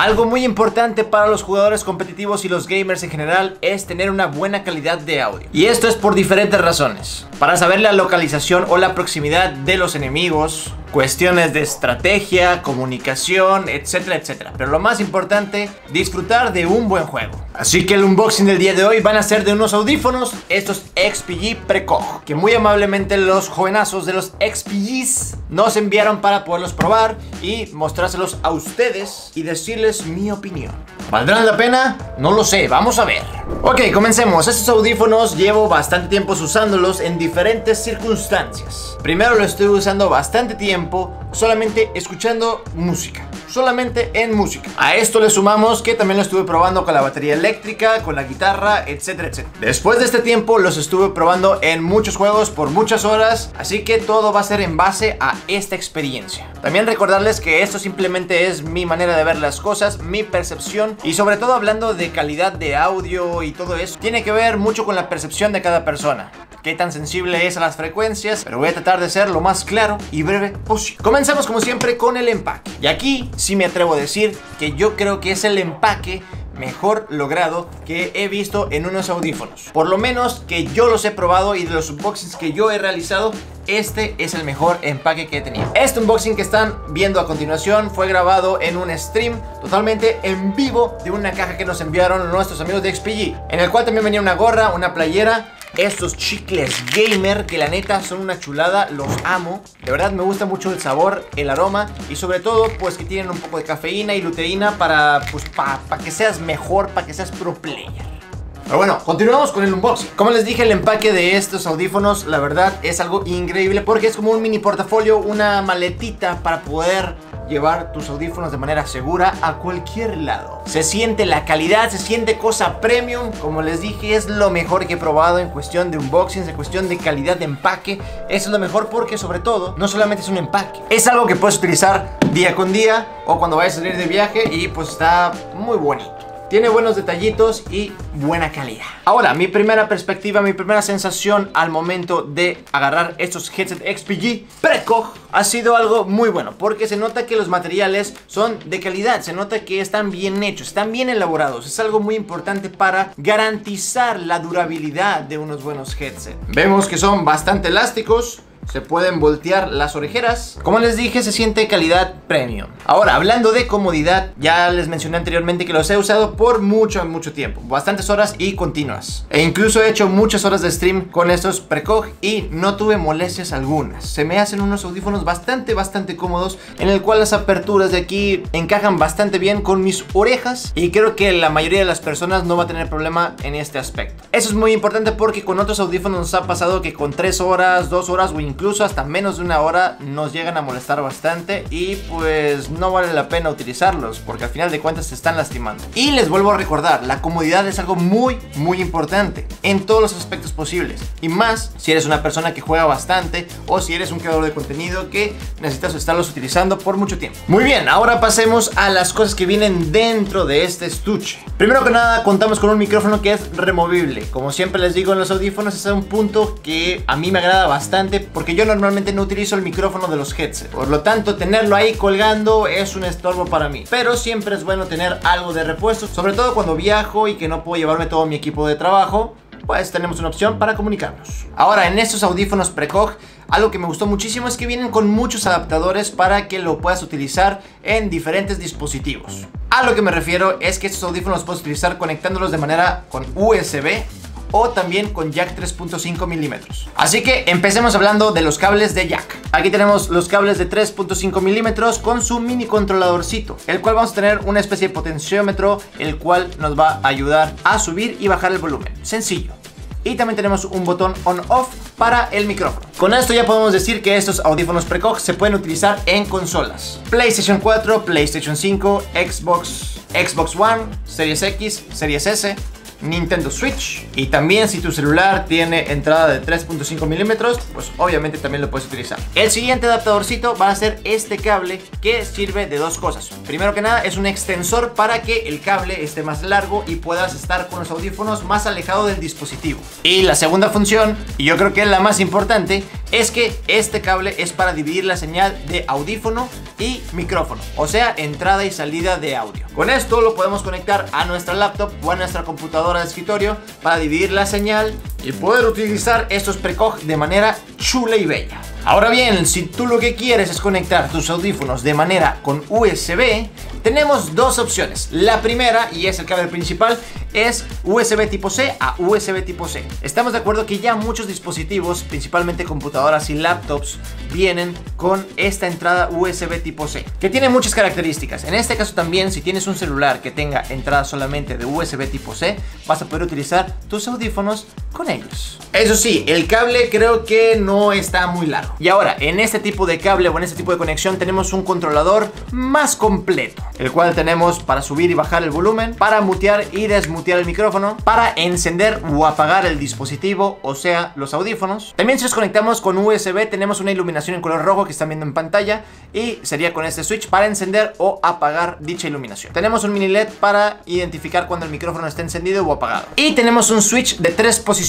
Algo muy importante para los jugadores competitivos y los gamers en general es tener una buena calidad de audio. Y esto es por diferentes razones. Para saber la localización o la proximidad de los enemigos, cuestiones de estrategia, comunicación, etcétera, etcétera. Pero lo más importante, disfrutar de un buen juego. Así que el unboxing del día de hoy van a ser de unos audífonos, estos XPG Preco, que muy amablemente los jovenazos de los XPGs nos enviaron para poderlos probar y mostrárselos a ustedes y decirles mi opinión. ¿Valdrán la pena? No lo sé, vamos a ver. Ok, comencemos. Estos audífonos llevo bastante tiempo usándolos en diferentes circunstancias. Primero lo estoy usando bastante tiempo solamente escuchando música. Solamente en música. A esto le sumamos que también lo estuve probando con la batería eléctrica, con la guitarra, etcétera, etcétera. Después de este tiempo los estuve probando en muchos juegos por muchas horas, así que todo va a ser en base a esta experiencia. También recordarles que esto simplemente es mi manera de ver las cosas, mi percepción y sobre todo hablando de calidad de audio y todo eso, tiene que ver mucho con la percepción de cada persona qué tan sensible es a las frecuencias, pero voy a tratar de ser lo más claro y breve posible. Comencemos como siempre con el empaque. Y aquí sí me atrevo a decir que yo creo que es el empaque mejor logrado que he visto en unos audífonos. Por lo menos que yo los he probado y de los unboxings que yo he realizado, este es el mejor empaque que he tenido. Este unboxing que están viendo a continuación fue grabado en un stream totalmente en vivo de una caja que nos enviaron nuestros amigos de XPG, en el cual también venía una gorra, una playera estos chicles gamer que la neta son una chulada, los amo. De verdad me gusta mucho el sabor, el aroma y sobre todo pues que tienen un poco de cafeína y luteína para pues para que seas mejor, para que seas pro player. Pero bueno, continuamos con el unboxing. Como les dije, el empaque de estos audífonos, la verdad, es algo increíble porque es como un mini portafolio, una maletita para poder llevar tus audífonos de manera segura a cualquier lado. Se siente la calidad, se siente cosa premium. Como les dije, es lo mejor que he probado en cuestión de unboxing, en cuestión de calidad de empaque. Eso es lo mejor porque sobre todo, no solamente es un empaque, es algo que puedes utilizar día con día o cuando vayas a salir de viaje y pues está muy bonito. Tiene buenos detallitos y buena calidad. Ahora, mi primera perspectiva, mi primera sensación al momento de agarrar estos headset XPG Precoch ha sido algo muy bueno porque se nota que los materiales son de calidad, se nota que están bien hechos, están bien elaborados. Es algo muy importante para garantizar la durabilidad de unos buenos headsets. Vemos que son bastante elásticos, se pueden voltear las orejeras. Como les dije, se siente calidad premium. Ahora, hablando de comodidad, ya les mencioné anteriormente que los he usado por mucho, mucho tiempo. Bastantes horas y continuas. E incluso he hecho muchas horas de stream con estos Precog y no tuve molestias algunas. Se me hacen unos audífonos bastante, bastante cómodos en el cual las aperturas de aquí encajan bastante bien con mis orejas y creo que la mayoría de las personas no va a tener problema en este aspecto. Eso es muy importante porque con otros audífonos nos ha pasado que con 3 horas, 2 horas o incluso incluso hasta menos de una hora nos llegan a molestar bastante y pues no vale la pena utilizarlos porque al final de cuentas se están lastimando. Y les vuelvo a recordar, la comodidad es algo muy muy importante en todos los aspectos posibles y más si eres una persona que juega bastante o si eres un creador de contenido que necesitas estarlos utilizando por mucho tiempo. Muy bien, ahora pasemos a las cosas que vienen dentro de este estuche. Primero que nada contamos con un micrófono que es removible. Como siempre les digo en los audífonos es un punto que a mí me agrada bastante yo normalmente no utilizo el micrófono de los headsets. Por lo tanto, tenerlo ahí colgando es un estorbo para mí. Pero siempre es bueno tener algo de repuesto, sobre todo cuando viajo y que no puedo llevarme todo mi equipo de trabajo pues tenemos una opción para comunicarnos. Ahora, en estos audífonos Precog, algo que me gustó muchísimo es que vienen con muchos adaptadores para que lo puedas utilizar en diferentes dispositivos. A lo que me refiero es que estos audífonos los puedes utilizar conectándolos de manera con USB o también con jack 3.5 milímetros. Así que empecemos hablando de los cables de jack. Aquí tenemos los cables de 3.5 milímetros con su mini controladorcito, el cual vamos a tener una especie de potenciómetro, el cual nos va a ayudar a subir y bajar el volumen. Sencillo. Y también tenemos un botón on-off para el micrófono. Con esto ya podemos decir que estos audífonos Precoch se pueden utilizar en consolas. PlayStation 4, PlayStation 5, Xbox, Xbox One, Series X, Series S, Nintendo Switch. Y también si tu celular tiene entrada de 3.5 milímetros, pues obviamente también lo puedes utilizar. El siguiente adaptadorcito va a ser este cable que sirve de dos cosas. Primero que nada es un extensor para que el cable esté más largo y puedas estar con los audífonos más alejado del dispositivo. Y la segunda función, y yo creo que es la más importante, es que este cable es para dividir la señal de audífono y micrófono, o sea, entrada y salida de audio. Con esto lo podemos conectar a nuestra laptop o a nuestra computadora de escritorio para dividir la señal y poder utilizar estos precog de manera chula y bella. Ahora bien, si tú lo que quieres es conectar tus audífonos de manera con USB, tenemos dos opciones. La primera, y es el cable principal, es USB tipo C a USB tipo C. Estamos de acuerdo que ya muchos dispositivos, principalmente computadoras y laptops, vienen con esta entrada USB tipo C, que tiene muchas características. En este caso también, si tienes un celular que tenga entrada solamente de USB tipo C, vas a poder utilizar tus audífonos con ellos. Eso sí, el cable creo que no está muy largo. Y ahora, en este tipo de cable o en este tipo de conexión tenemos un controlador más completo, el cual tenemos para subir y bajar el volumen, para mutear y desmutear el micrófono, para encender o apagar el dispositivo, o sea, los audífonos. También si los conectamos con USB tenemos una iluminación en color rojo que están viendo en pantalla y sería con este switch para encender o apagar dicha iluminación. Tenemos un mini LED para identificar cuando el micrófono está encendido o apagado. Y tenemos un switch de tres posiciones,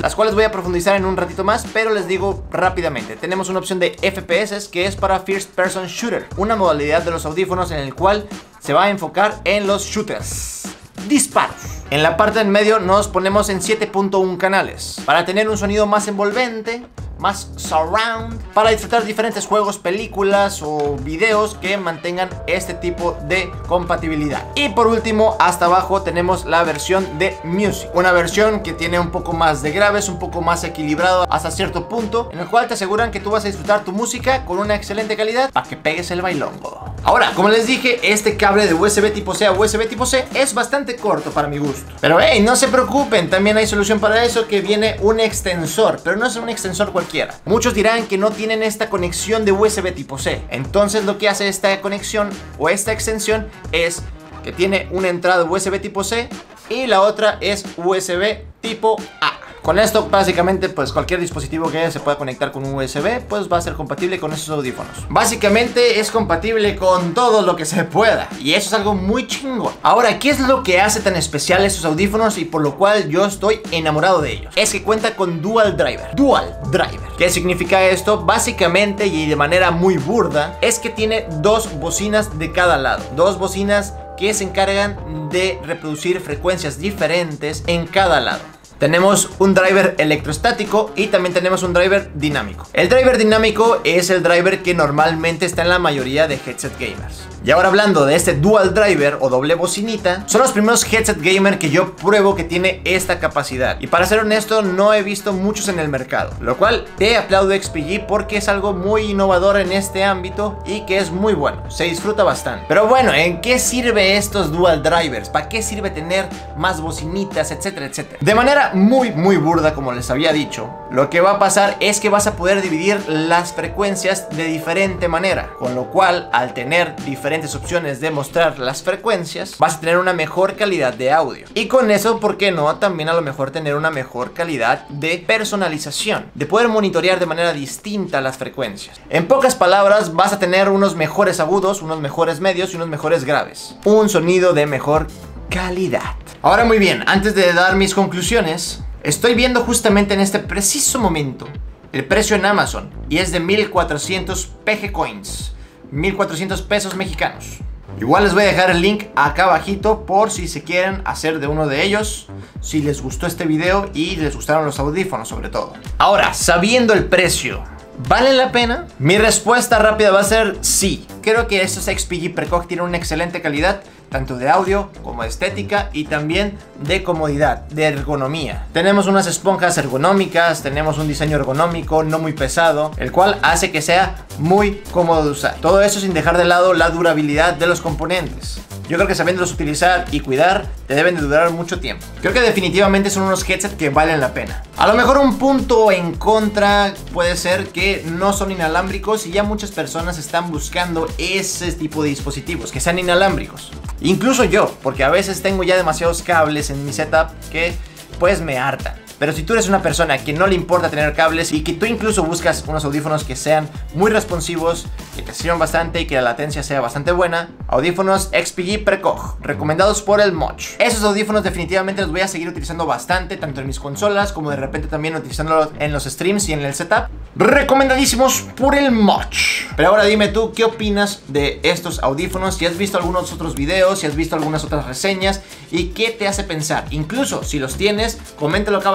las cuales voy a profundizar en un ratito más, pero les digo rápidamente. Tenemos una opción de FPS que es para First Person Shooter, una modalidad de los audífonos en el cual se va a enfocar en los shooters. Disparos. En la parte del medio nos ponemos en 7.1 canales para tener un sonido más envolvente, más surround, para disfrutar diferentes juegos, películas o videos que mantengan este tipo de compatibilidad. Y por último, hasta abajo tenemos la versión de Music, una versión que tiene un poco más de graves, un poco más equilibrado hasta cierto punto, en el cual te aseguran que tú vas a disfrutar tu música con una excelente calidad para que pegues el bailongo. Ahora, como les dije, este cable de USB tipo C a USB tipo C es bastante corto para mi gusto. Pero hey, no se preocupen, también hay solución para eso que viene un extensor, pero no es un extensor cualquiera Muchos dirán que no tienen esta conexión de USB tipo C. Entonces lo que hace esta conexión o esta extensión es que tiene una entrada USB tipo C y la otra es USB tipo A. Con esto básicamente pues cualquier dispositivo que se pueda conectar con un USB pues va a ser compatible con esos audífonos. Básicamente es compatible con todo lo que se pueda y eso es algo muy chingón. Ahora, ¿qué es lo que hace tan especial estos audífonos y por lo cual yo estoy enamorado de ellos? Es que cuenta con Dual Driver. Dual Driver. ¿Qué significa esto? Básicamente y de manera muy burda es que tiene dos bocinas de cada lado. Dos bocinas que se encargan de reproducir frecuencias diferentes en cada lado tenemos un driver electrostático y también tenemos un driver dinámico. El driver dinámico es el driver que normalmente está en la mayoría de headset gamers. Y ahora hablando de este dual driver o doble bocinita, son los primeros headset gamer que yo pruebo que tiene esta capacidad. Y para ser honesto, no he visto muchos en el mercado, lo cual te aplaudo XPG porque es algo muy innovador en este ámbito y que es muy bueno, se disfruta bastante. Pero bueno, ¿en qué sirve estos dual drivers? ¿Para qué sirve tener más bocinitas, etcétera, etcétera? De manera muy, muy burda, como les había dicho, lo que va a pasar es que vas a poder dividir las frecuencias de diferente manera, con lo cual al tener diferentes opciones de mostrar las frecuencias, vas a tener una mejor calidad de audio. Y con eso, ¿por qué no? También a lo mejor tener una mejor calidad de personalización, de poder monitorear de manera distinta las frecuencias. En pocas palabras, vas a tener unos mejores agudos, unos mejores medios y unos mejores graves. Un sonido de mejor calidad. Ahora muy bien, antes de dar mis conclusiones, estoy viendo justamente en este preciso momento el precio en Amazon y es de 1400 PG Coins. 1400 pesos mexicanos. Igual les voy a dejar el link acá abajito por si se quieren hacer de uno de ellos, si les gustó este video y les gustaron los audífonos sobre todo. Ahora, sabiendo el precio, ¿vale la pena? Mi respuesta rápida va a ser sí. Creo que estos XPG Precog tienen una excelente calidad tanto de audio como de estética y también de comodidad, de ergonomía. Tenemos unas esponjas ergonómicas, tenemos un diseño ergonómico no muy pesado, el cual hace que sea muy cómodo de usar. Todo eso sin dejar de lado la durabilidad de los componentes. Yo creo que sabiéndolos utilizar y cuidar, te deben de durar mucho tiempo. Creo que definitivamente son unos headsets que valen la pena. A lo mejor un punto en contra puede ser que no son inalámbricos y ya muchas personas están buscando ese tipo de dispositivos, que sean inalámbricos. Incluso yo, porque a veces tengo ya demasiados cables en mi setup que pues me hartan. Pero si tú eres una persona que no le importa tener cables y que tú incluso buscas unos audífonos que sean muy responsivos, que te sirvan bastante y que la latencia sea bastante buena, audífonos XPG Precog, recomendados por el Moch. Esos audífonos definitivamente los voy a seguir utilizando bastante, tanto en mis consolas como de repente también utilizándolos en los streams y en el setup. Recomendadísimos por el Moch. Pero ahora dime tú, ¿qué opinas de estos audífonos? Si has visto algunos otros videos, si has visto algunas otras reseñas y qué te hace pensar. Incluso si los tienes, coméntalo acá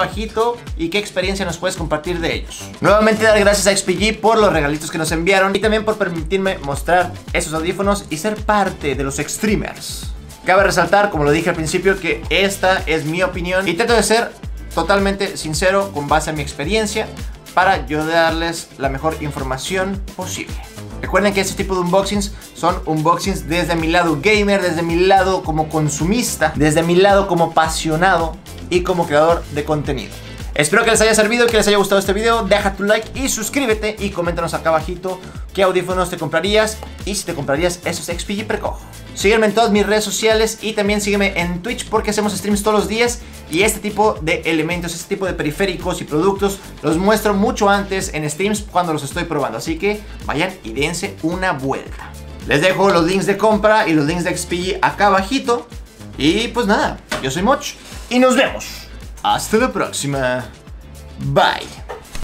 y qué experiencia nos puedes compartir de ellos. Nuevamente dar gracias a XPG por los regalitos que nos enviaron y también por permitirme mostrar esos audífonos y ser parte de los streamers. Cabe resaltar, como lo dije al principio, que esta es mi opinión y trato de ser totalmente sincero con base a mi experiencia para yo darles la mejor información posible. Recuerden que este tipo de unboxings son unboxings desde mi lado gamer, desde mi lado como consumista, desde mi lado como apasionado y como creador de contenido. Espero que les haya servido, que les haya gustado este video. Deja tu like y suscríbete y coméntanos acá abajito qué audífonos te comprarías y si te comprarías esos XPG Precojo. Sígueme en todas mis redes sociales y también sígueme en Twitch porque hacemos streams todos los días y este tipo de elementos, este tipo de periféricos y productos los muestro mucho antes en streams cuando los estoy probando. Así que vayan y dense una vuelta. Les dejo los links de compra y los links de XPG acá abajito. Y pues nada, yo soy Moch y nos vemos. Hasta la próxima. Bye.